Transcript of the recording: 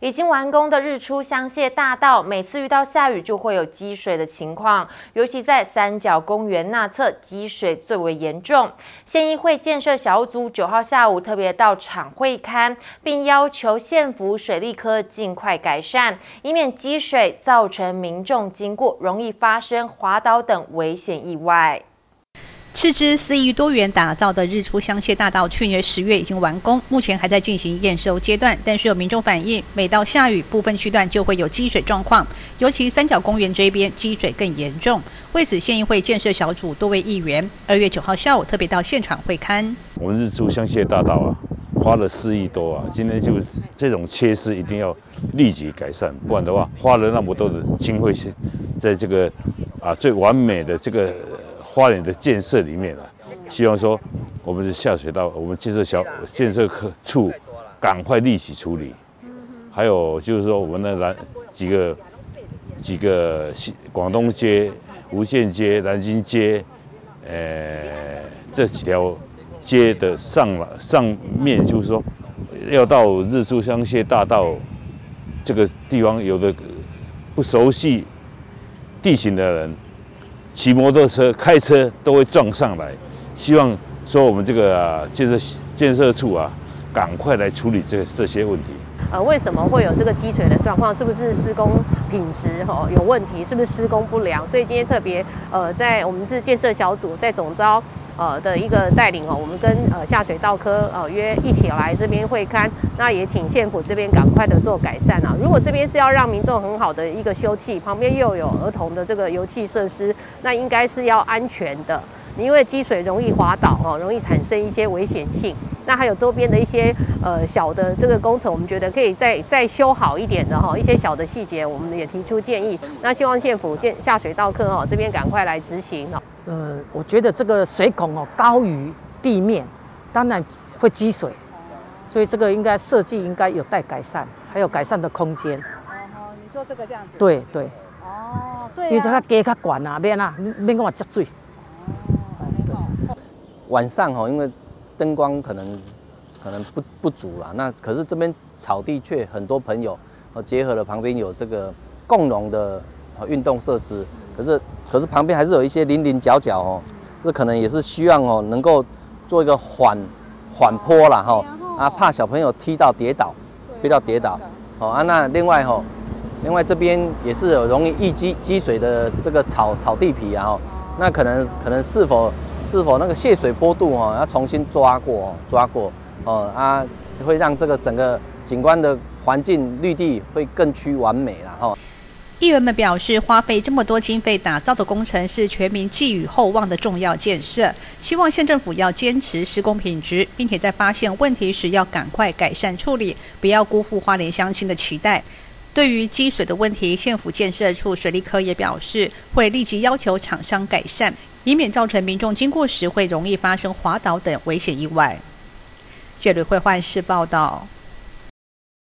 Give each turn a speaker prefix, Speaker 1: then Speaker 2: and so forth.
Speaker 1: 已经完工的日出香榭大道，每次遇到下雨就会有积水的情况，尤其在三角公园那侧积水最为严重。县议会建设小组九号下午特别到场会勘，并要求县府水利科尽快改善，以免积水造成民众经过容易发生滑倒等危险意外。
Speaker 2: 斥资四亿多元打造的日出香榭大道，去年十月已经完工，目前还在进行验收阶段。但是有民众反映，每到下雨，部分区段就会有积水状况，尤其三角公园这边积水更严重。为此，县议会建设小组多位议员二月九号下午特别到现场会勘。
Speaker 3: 我们日出香榭大道啊，花了四亿多啊，今天就这种缺失一定要立即改善，不然的话，花了那么多的经费，在这个啊最完美的这个。花莲的建设里面啊，希望说我们的下水道，我们建设小建设科处赶快立即处理。还有就是说，我们的南几个几个广东街、无线街、南京街，呃，这几条街的上了上面，就是说要到日出香榭大道这个地方，有的不熟悉地形的人。骑摩托车、开车都会撞上来，希望说我们这个建设建设处啊，赶快来处理这这些问题。
Speaker 4: 呃，为什么会有这个积水的状况？是不是施工品质吼有问题？是不是施工不良？所以今天特别呃，在我们是建设小组在总招。呃的一个带领哦，我们跟呃下水道科呃约一起来这边会勘，那也请县府这边赶快的做改善啊。如果这边是要让民众很好的一个休憩，旁边又有儿童的这个游憩设施，那应该是要安全的，因为积水容易滑倒哦，容易产生一些危险性。那还有周边的一些呃小的这个工程，我们觉得可以再再修好一点的哈，一些小的细节，我们也提出建议。那希望县府建下水道科哦这边赶快来执行哦。
Speaker 5: 呃，我觉得这个水孔哦高于地面，当然会积水，所以这个应该设计应该有待改善，还有改善的空间。
Speaker 6: 哦你做这个这样子。
Speaker 5: 对对。哦，对。因为这个街较悬啊，免啊，免讲话积水。
Speaker 7: 哦，晚上哈，因为灯光可能可能不不足了，那可是这边草地却很多朋友，哦，结合了旁边有这个共融的运动设施。可是，可是旁边还是有一些棱棱角角哦，这可能也是希望哦，能够做一个缓缓坡啦哈，啊，怕小朋友踢到跌倒，踢到跌倒，哦啊，那另外哈，另外这边也是有容易易积积水的这个草草地皮啊，那可能可能是否是否那个泄水坡度哦，要重新抓过抓过哦啊，会让这个整个景观的环境绿地会更趋完美了哈。
Speaker 2: 议员们表示，花费这么多经费打造的工程是全民寄予厚望的重要建设，希望县政府要坚持施工品质，并且在发现问题时要赶快改善处理，不要辜负花莲乡亲的期待。对于积水的问题，县府建设处水利科也表示，会立即要求厂商改善，以免造成民众经过时会容易发生滑倒等危险意外。这里会换市报道。